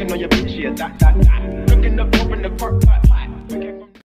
smoking on your bitch, yeah, dot, dot, dot. Looking up, open the court, plot, plot.